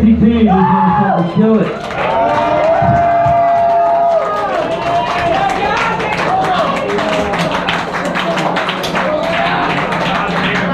for T. He's gonna kill it.